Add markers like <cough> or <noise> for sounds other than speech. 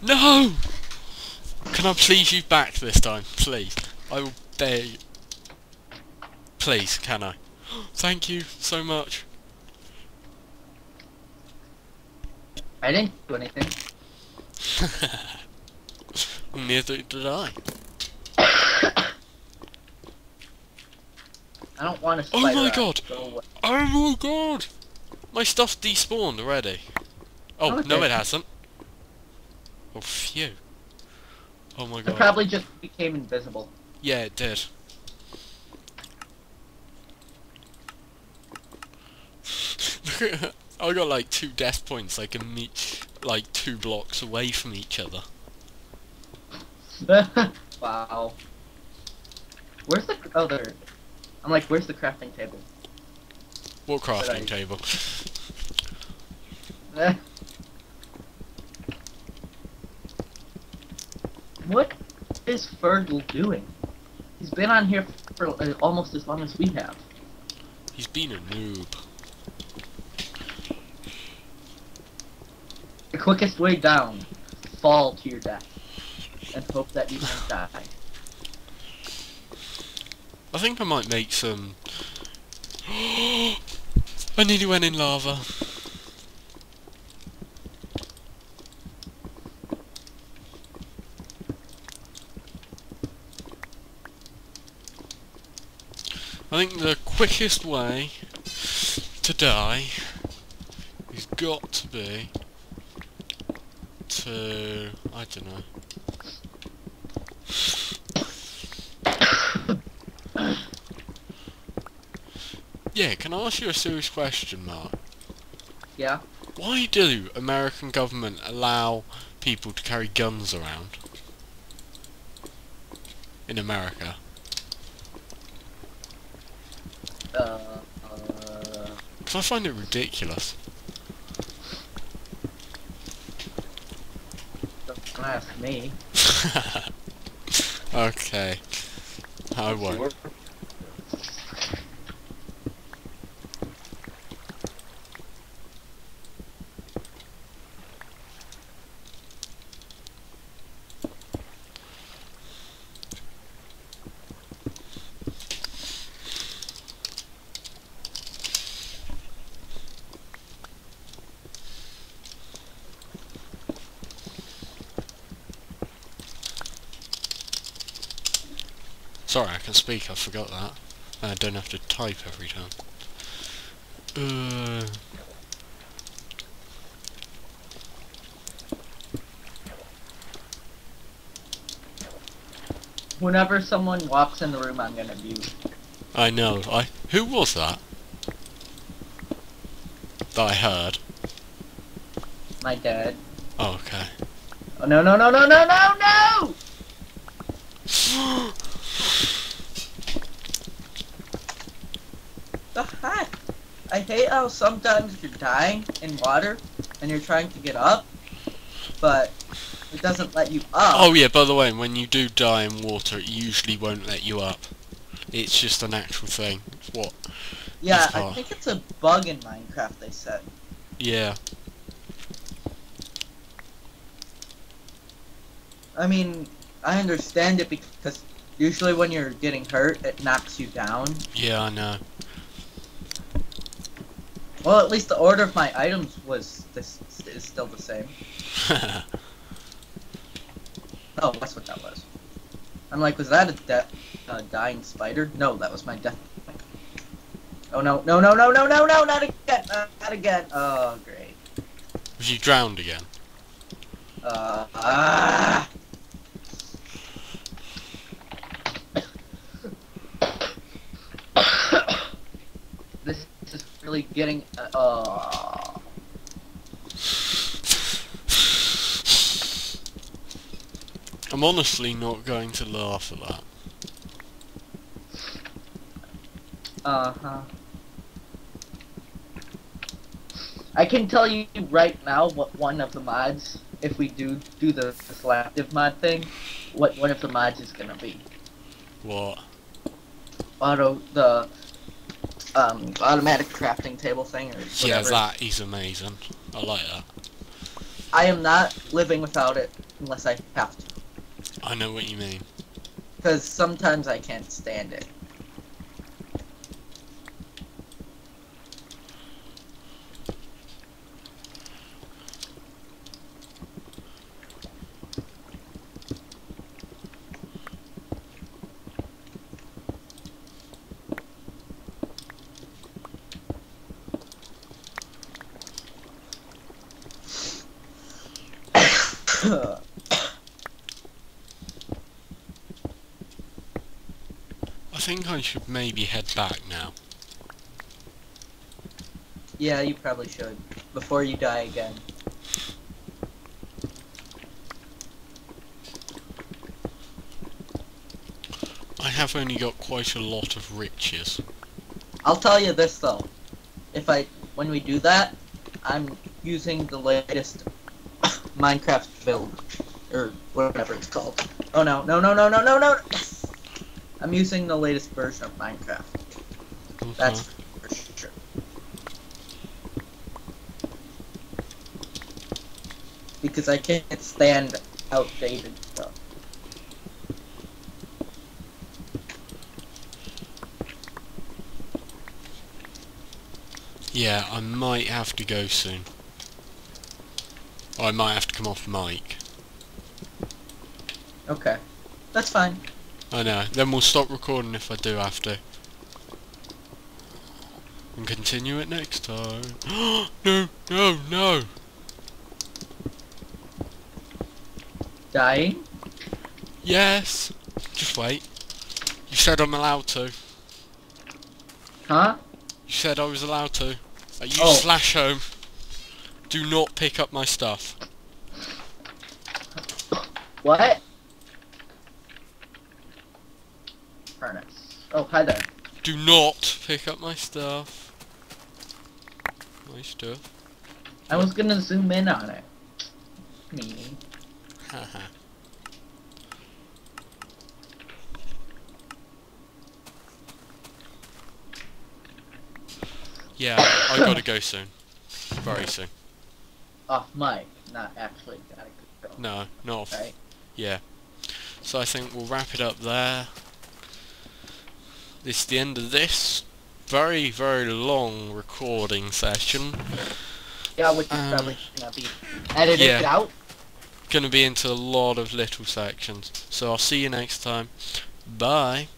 No! Can I please you back this time? Please. I will dare you. Please, can I? <gasps> Thank you so much. I didn't do anything. <laughs> Neither did I. <coughs> I don't want to Oh my god. Go. Oh my god! My stuff despawned already. Oh, Oh, no it hasn't. Oh, phew. Oh my god. It probably just became invisible. Yeah, it did. <laughs> I got like two death points I can meet like two blocks away from each other. <laughs> wow. Where's the oh? I'm like, where's the crafting table? What crafting table? <laughs> Eh. what is Fergal doing? He's been on here for uh, almost as long as we have. He's been a noob. The quickest way down, fall to your death, and hope that you don't die. I think I might make some... <gasps> I nearly went in lava. I think the quickest way to die has got to be to... I don't know. Yeah, can I ask you a serious question, Mark? Yeah. Why do American government allow people to carry guns around? In America. Uh. uh I find it ridiculous. don't ask me. <laughs> okay. I won't. Sorry, I can speak, I forgot that. I don't have to type every time. Uh, Whenever someone walks in the room, I'm gonna mute. I know. I who was that? That I heard. My dad. Oh, okay. Oh no no no no no no no! <gasps> <gasps> <gasps> The heck? I hate how sometimes you're dying in water and you're trying to get up, but it doesn't let you up. Oh yeah, by the way, when you do die in water, it usually won't let you up. It's just a natural thing. It's what? yeah, I think it's a bug in Minecraft. They said. Yeah. I mean, I understand it because usually when you're getting hurt, it knocks you down. Yeah, I know. Well, at least the order of my items was this is still the same. <laughs> Oh, that's what that was. I'm like, was that a death, uh, dying spider? No, that was my death. Oh no, no, no, no, no, no, no, not again, uh, not again. Oh, great. Was you drowned again? Uh, ah. This is really getting, uh, oh. I'm honestly not going to laugh at that. Uh-huh. I can tell you right now what one of the mods, if we do do the, the selective mod thing, what one of the mods is gonna be. What? Auto the um automatic crafting table thing or Yeah, that is amazing. I like that. I am not living without it. unless I have to. I know what you mean. Because sometimes I can't stand it. <coughs> I think I should maybe head back now. yeah, you probably should. Before you die again. I have only got quite a lot of riches. I'll tell you this though. If I when we do that, I'm using the latest Minecraft build or whatever it's called. Oh no, no, no, no, no, no, no. I'm using the latest version of Minecraft. Mm-hmm. That's for sure. Because I can't stand outdated stuff. Yeah, I might have to go soon. I might have to come off mic. Okay. That's fine. I know. Then we'll stop recording if I do have to. And continue it next time. <gasps> no, no, no! Dying? Yes! Just wait. You said I'm allowed to. Huh? You said I was allowed to. I use Oh. slash home. Do not pick up my stuff. What? Furnace. Oh, hi there. Do not pick up my stuff. My stuff. I was gonna zoom in on it. Meanie. Haha. yeah, I gotta go soon. Very soon. Off mic, not actually. No, not off. Right? Yeah. So I think we'll wrap it up there. This is the end of this very, very long recording session. Yeah, which is Um, probably gonna be edited yeah. out. Gonna be into a lot of little sections. So I'll see you next time. Bye.